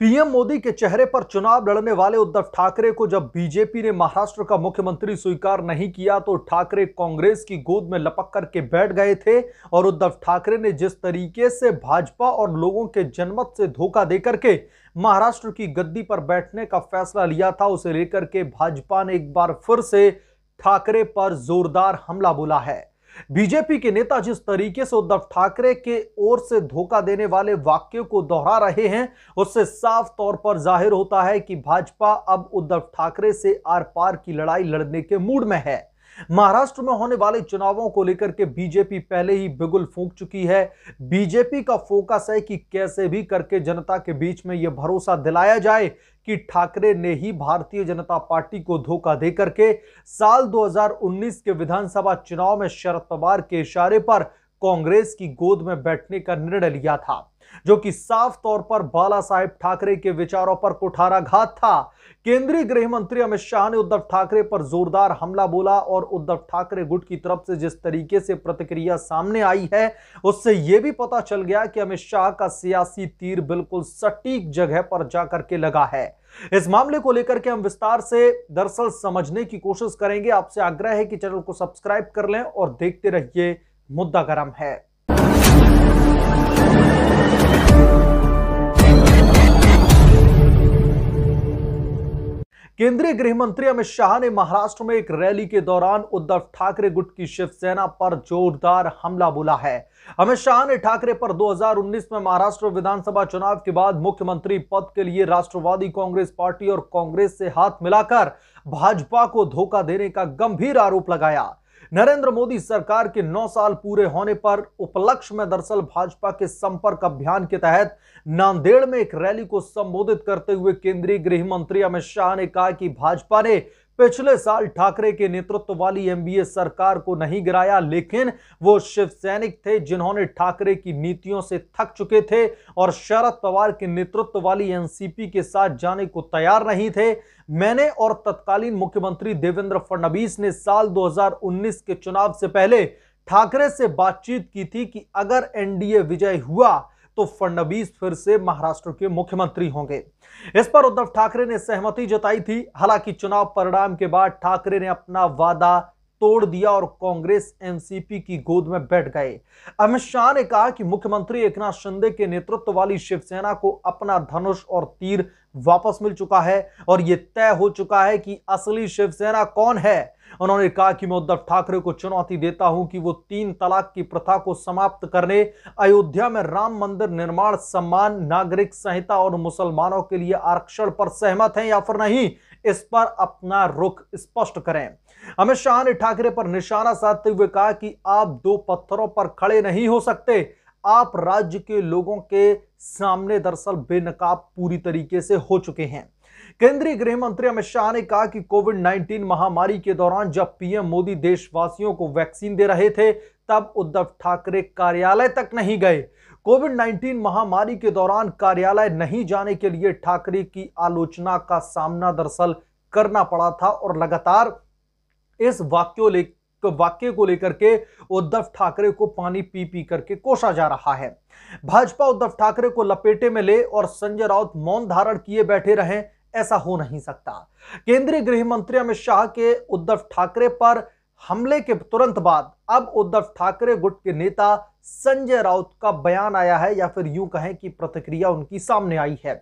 PM Modi के चेहरे पर चुनाव लड़ने वाले उद्धव ठाकरे को जब बीजेपी ने महाराष्ट्र का मुख्यमंत्री स्वीकार नहीं किया तो ठाकरे कांग्रेस की गोद में लपक करके बैठ गए थे और उद्धव ठाकरे ने जिस तरीके से भाजपा और लोगों के जनमत से धोखा देकर के महाराष्ट्र की गद्दी पर बैठने का फैसला लिया था, उसे लेकर के भाजपा ने एक बार फिर से ठाकरे पर जोरदार हमला बोला है। बीजेपी के नेता जिस तरीके से उद्धव ठाकरे के ओर से धोखा देने वाले वाक्यों को दोहरा रहे हैं, उससे साफ़ तौर पर ज़ाहिर होता है कि भाजपा अब उद्धव ठाकरे से आर पार की लड़ाई लड़ने के मूड में है। महाराष्ट्र में होने वाले चुनावों को लेकर के बीजेपी पहले ही बिगुल फूंक चुकी है। बीजेपी का फोकस है कि कैसे भी करके जनता के बीच में यह भरोसा दिलाया जाए कि ठाकरे ने ही भारतीय जनता पार्टी को धोखा देकर के साल 2019 के विधानसभा चुनाव में शरद पवार के इशारे पर कांग्रेस की गोद में बैठने का निर्णय लिया था। जो कि साफ़ तौर पर बाला साहेब ठाकरे के विचारों पर कुठाराघात था। केंद्रीय गृह मंत्री अमित शाह ने उद्धव ठाकरे पर जोरदार हमला बोला और उद्धव ठाकरे गुट की तरफ़ से जिस तरीके से प्रतिक्रिया सामने आई है, उससे यह भी पता चल गया कि अमित शाह का सियासी तीर बिल्कुल सटीक जगह पर जाकर के लगा है। इस मामले को लेकर के हम विस्तार से दरअसल समझने की कोशिश करेंगे। आपसे आग्रह है कि चैनल को सब्सक्राइब कर लें और देखते रहिए मुद्दा गर्म है। केंद्रीय गृह मंत्री अमित शाह ने महाराष्ट्र में एक रैली के दौरान उद्धव ठाकरे गुट की शिवसेना पर जोरदार हमला बोला है। अमित शाह ने ठाकरे पर 2019 में महाराष्ट्र विधानसभा चुनाव के बाद मुख्यमंत्री पद के लिए राष्ट्रवादी कांग्रेस पार्टी और कांग्रेस से हाथ मिलाकर भाजपा को धोखा देने का गंभीर आरोप लगाया। नरेंद्र मोदी सरकार के 9 साल पूरे होने पर उपलक्ष्य में दरअसल भाजपा के संपर्क अभियान के तहत नांदेड़ में एक रैली को संबोधित करते हुए केंद्रीय गृह मंत्री अमित शाह ने कहा कि भाजपा ने पिछले साल ठाकरे के नेतृत्व वाली एमबीए सरकार को नहीं गिराया, लेकिन वो शिव सैनिक थे जिन्होंने ठाकरे की नीतियों से थक चुके थे और शरद पवार के नेतृत्व वाली एनसीपी के साथ जाने को तैयार नहीं थे। मैंने और तत्कालीन मुख्यमंत्री देवेंद्र फडणवीस ने साल 2019 के चुनाव से पहले ठाकरे से बातचीत की थी कि अगर एनडीए विजय हुआ तो फडणवीस फिर से महाराष्ट्र के मुख्यमंत्री होंगे। इस पर उद्धव ठाकरे ने सहमति जताई थी। हालाँकि चुनाव परिणाम के बाद ठाकरे ने अपना वादा तोड़ दिया और कांग्रेस एनसीपी की गोद में बैठ गए। अमित शाह ने कहा कि मुख्यमंत्री एकनाथ शिंदे के नेतृत्व वाली शिवसेना को अपना धनुष और तीर वापस मिल चुका है और यह तय हो चुका है कि असली शिवसेना कौन है। उन्होंने कहा कि मैं उद्धव ठाकरे को चुनौती देता हूँ कि वो तीन तलाक की प्रथा को समाप्त करने, अयोध्या में राम मंदिर निर्माण, सम्मान, नागरिक संहिता और मुसलमानों के लिए आरक्षण पर सहमत हैं या फिर नहीं। इस पर अपना रुख स्पष्ट करें। अमित शाह ने ठाकरे पर निशाना साधते हुए कहा कि आप दो पत्थरों पर खड़े नहीं हो सकते। आप राज्य के लोगों के सामने दरअसल बेनकाब पूरी तरीके से हो चुके हैं। केंद्रीय गृह मंत्री अमित शाह ने कहा कि कोविड 19 महामारी के दौरान जब पीएम मोदी देशवासियों को वैक्सीन दे रहे थे, तब उद्धव ठाकरे कार्यालय तक नहीं गए। कोविड 19 महामारी के दौरान कार्यालय नहीं जाने के लिए ठाकरे की आलोचना का सामना दरअसल करना पड़ा था और लगातार इस वाक्यों ले, वाक्य को लेकर के उद्धव ठाकरे को पानी पी पी करके कोसा जा रहा है। भाजपा उद्धव ठाकरे को लपेटे में ले और संजय राउत मौन धारण किए बैठे रहे, ऐसा हो नहीं सकता। केंद्रीय गृह मंत्री अमित शाह के उद्धव ठाकरे पर हमले के तुरंत बाद अब उद्धव ठाकरे गुट के नेता संजय राउत का बयान आया है या फिर यूँ कहें कि प्रतिक्रिया उनकी सामने आई है।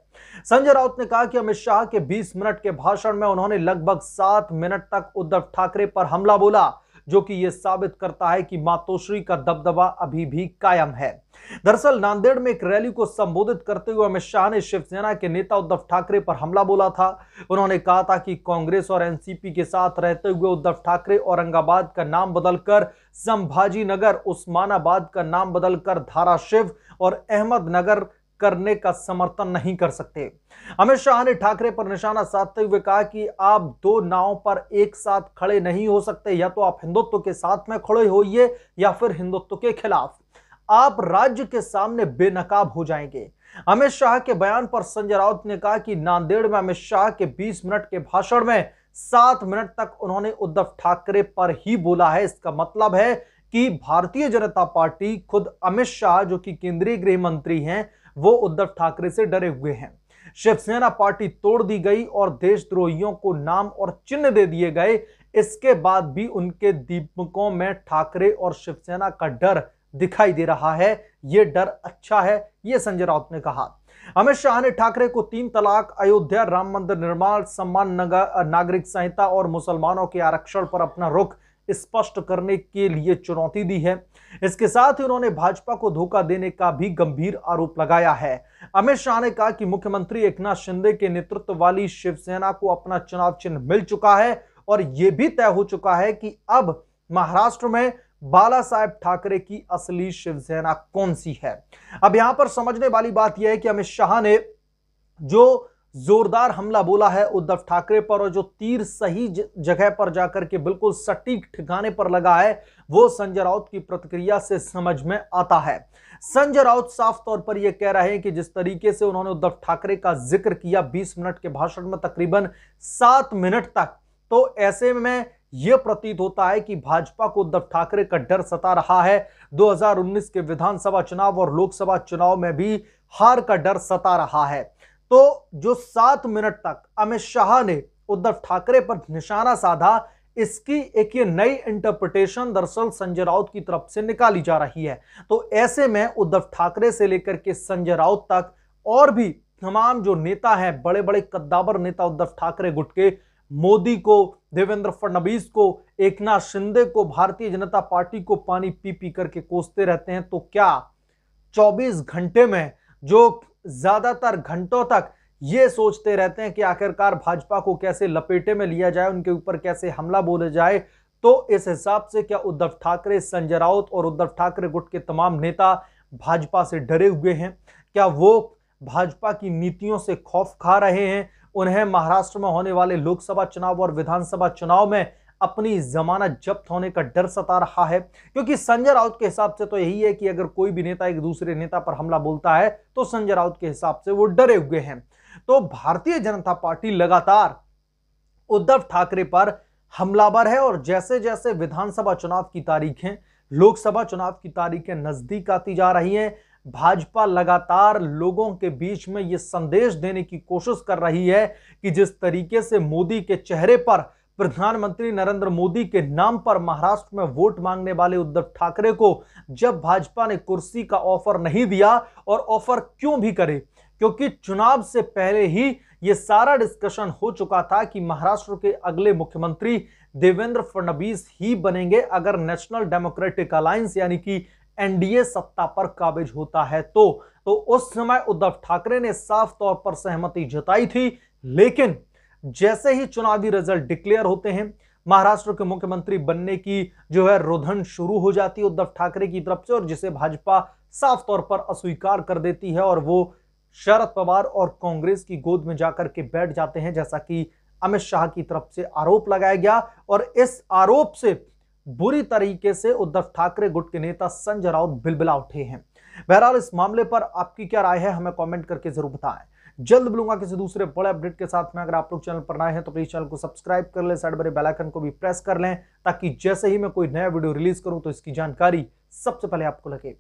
संजय राउत ने कहा कि अमित शाह के 20 मिनट के भाषण में उन्होंने लगभग सात मिनट तक उद्धव ठाकरे पर हमला बोला। जो कि यह साबित करता है कि मातोश्री का दबदबा अभी भी कायम है। दरअसल, नांदेड़ में एक रैली को संबोधित करते हुए अमित शाह ने शिवसेना के नेता उद्धव ठाकरे पर हमला बोला था। उन्होंने कहा था कि कांग्रेस और एनसीपी के साथ रहते हुए उद्धव ठाकरे औरंगाबाद का नाम बदलकर संभाजी नगर उस्मानाबाद का नाम बदलकर धाराशिव और अहमदनगर करने का समर्थन नहीं कर सकते। अमित शाह ने ठाकरे पर निशाना साधते हुए कहा कि आप दो नाव पर एक साथ खड़े नहीं हो सकते, या तो आप हिंदुत्व के साथ में खड़े होइए, या फिर हिंदुत्व के खिलाफ। आप राज्य के सामने बेनकाब हो जाएँगे। अमित शाह के बयान पर संजय राउत ने कहा कि नांदेड़ में अमित शाह के 20 मिनट के भाषण में सात मिनट तक उन्होंने उद्धव ठाकरे पर ही बोला है। इसका मतलब है कि भारतीय जनता पार्टी खुद अमित शाह, जो कि केंद्रीय गृह मंत्री हैं वो उद्धव ठाकरे से डरे हुए हैं। शिवसेना पार्टी तोड़ दी गई और देशद्रोहियों को नाम और चिन्ह दे दिए गए। इसके बाद भी उनके दीपकों में ठाकरे और शिवसेना का डर दिखाई दे रहा है। यह डर अच्छा है यह संजय राउत ने कहा। अमित शाह ने ठाकरे को तीन तलाक, अयोध्या, राम मंदिर निर्माण, सम्मान नागरिक संहिता और मुसलमानों के आरक्षण पर अपना रुख स्पष्ट करने के लिए चुनौती दी है। इसके साथ ही उन्होंने भाजपा को धोखा देने का भी गंभीर आरोप लगाया है। अमित शाह ने कहा कि मुख्यमंत्री एकनाथ शिंदे के नेतृत्व वाली शिवसेना को अपना चुनाव चिन्ह मिल चुका है और यह भी तय हो चुका है कि अब महाराष्ट्र में बाला साहेब ठाकरे की असली शिवसेना कौन सी है। अब यहाँ पर समझने वाली बात यह है कि अमित शाह ने जो जोरदार हमला बोला है उद्धव ठाकरे पर और जो तीर सही जगह पर जाकर के बिल्कुल सटीक ठिकाने पर लगा है, वो संजय राउत की प्रतिक्रिया से समझ में आता है। संजय राउत साफ़ तौर पर यह कह रहे हैं कि जिस तरीके से उन्होंने उद्धव ठाकरे का ज़िक्र किया 20 मिनट के भाषण में तकरीबन सात मिनट तक तो ऐसे में यह प्रतीत होता है कि भाजपा को उद्धव ठाकरे का डर सता रहा है। 2019 के विधानसभा चुनाव और लोकसभा चुनाव में भी हार का डर सता रहा है। तो जो सात मिनट तक अमित शाह ने उद्धव ठाकरे पर निशाना साधा, इसकी एक ये नई इंटरप्रिटेशन दरअसल संजय राउत की तरफ़ से निकाली जा रही है। तो ऐसे में उद्धव ठाकरे से लेकर के संजय राउत तक और भी तमाम जो नेता हैं बड़े बड़े कद्दावर नेता उद्धव ठाकरे गुट के, मोदी को, देवेंद्र फडणवीस को, एकनाथ शिंदे को, भारतीय जनता पार्टी को पानी पी पी करके कोसते रहते हैं तो क्या 24 घंटे में जो ज़्यादातर घंटों तक ये सोचते रहते हैं कि आखिरकार भाजपा को कैसे लपेटे में लिया जाए, उनके ऊपर कैसे हमला बोले जाए। तो इस हिसाब से क्या उद्धव ठाकरे, संजय राउत और उद्धव ठाकरे गुट के तमाम नेता भाजपा से डरे हुए हैं? क्या वो भाजपा की नीतियों से खौफ खा रहे हैं? उन्हें महाराष्ट्र में होने वाले लोकसभा चुनाव और विधानसभा चुनाव में अपनी जमानत जब्त होने का डर सता रहा है। क्योंकि संजय राउत के हिसाब से तो यही है कि अगर कोई भी नेता एक दूसरे नेता पर हमला बोलता है तो संजय राउत के हिसाब से वो डरे हुए हैं। तो भारतीय जनता पार्टी लगातार उद्धव ठाकरे पर हमलावर है और जैसे जैसे विधानसभा चुनाव की तारीखें, लोकसभा चुनाव की तारीखें नज़दीक आती जा रही हैं, भाजपा लगातार लोगों के बीच में यह संदेश देने की कोशिश कर रही है कि जिस तरीके से मोदी के चेहरे पर प्रधानमंत्री नरेंद्र मोदी के नाम पर महाराष्ट्र में वोट मांगने वाले उद्धव ठाकरे को जब भाजपा ने कुर्सी का ऑफ़र नहीं दिया और ऑफ़र क्यों भी करे, क्योंकि चुनाव से पहले ही यह सारा डिस्कशन हो चुका था कि महाराष्ट्र के अगले मुख्यमंत्री देवेंद्र फडणवीस ही बनेंगे अगर नेशनल डेमोक्रेटिक अलायंस यानी कि एनडीए सत्ता पर काबिज होता है तो। तो उस समय उद्धव ठाकरे ने साफ़ तौर पर सहमति जताई थी, लेकिन जैसे ही चुनावी रिज़ल्ट डिक्लेयर होते हैं, महाराष्ट्र के मुख्यमंत्री बनने की जो है रोधन शुरू हो जाती है उद्धव ठाकरे की तरफ़ से और जिसे भाजपा साफ़ तौर पर अस्वीकार कर देती है और वो शरद पवार और कांग्रेस की गोद में जाकर के बैठ जाते हैं, जैसा कि अमित शाह की तरफ़ से आरोप लगाया गया और इस आरोप से बुरी तरीके से उद्धव ठाकरे गुट के नेता संजय राउत बिलबिला उठे हैं। बहरहाल, इस मामले पर आपकी क्या राय है, हमें कमेंट करके ज़रूर बताएँ। जल्द मिलूँगा किसी दूसरे बड़े अपडेट के साथ में। अगर आप लोग चैनल पर नए हैं तो प्लीज़ चैनल को सब्सक्राइब कर लें साइड बड़े बेलाइकन को भी प्रेस कर लें, ताकि जैसे ही मैं कोई नया वीडियो रिलीज़ करूँ तो इसकी जानकारी सबसे पहले आपको लगे।